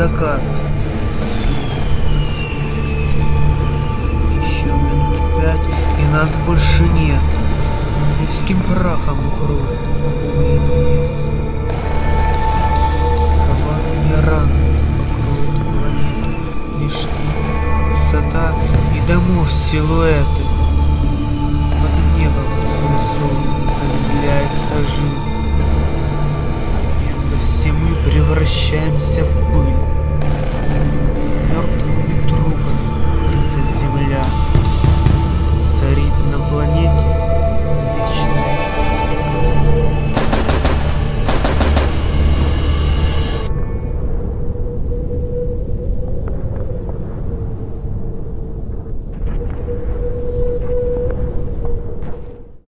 закат. Еще минут пять, и нас больше нет. Низким прахом лес. Кровавыми ранами покроют планету. Лишь ты, и домов силуэты. Hashem se afugure.